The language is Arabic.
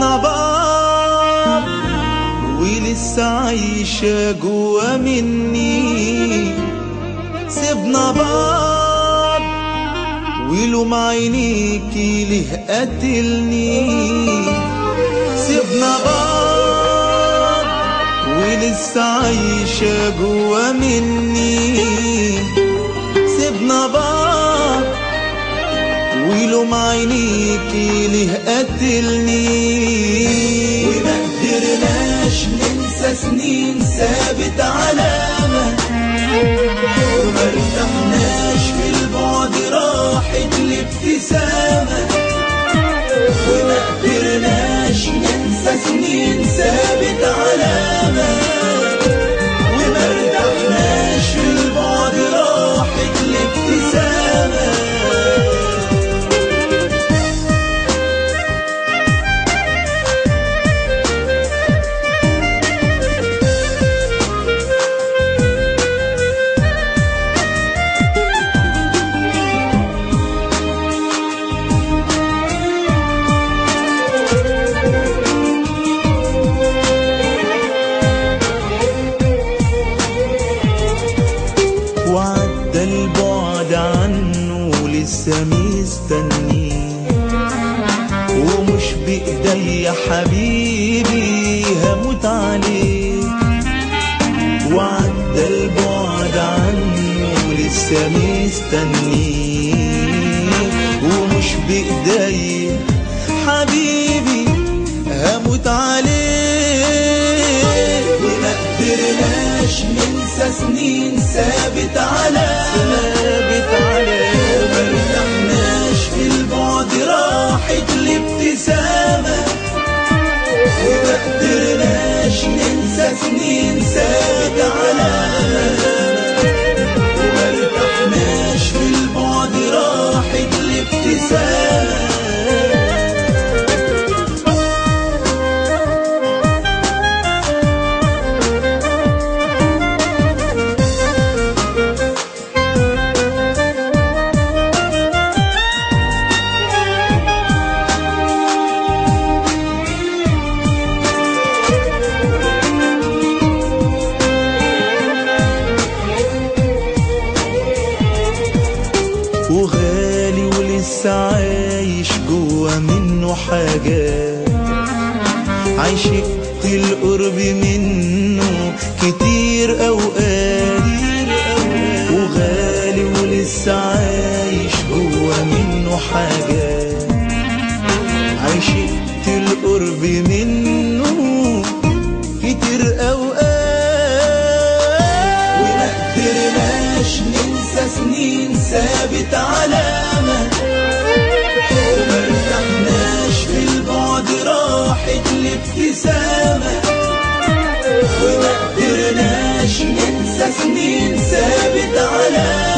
النبار ولسه عايشة جوا مني. سيبنا بعض ولوم عينيكي ليه قتلني سيبنا بعض ولسه عايشة جوا مني. ولوم عينيكي ليه قتلني وما قدرناش ننسى سنين سابت علامة البعد عنه لسه مستني ومش بإيدي حبيبي هموت عليه وعدى البعد عنه لسه مستني ومش بإيدي حبيبي هموت عليه وما قدرناش ننسى سنين سابت على راحت الابتسامة وما قدرناش ننسى عايش جوا منه حاجات عشقت القرب منه كتير أوقات. وغالي ولسه عايش جوا منه حاجات عشقت القرب منه الابتسامة وما قدرناش ننسى سنين سابت علامة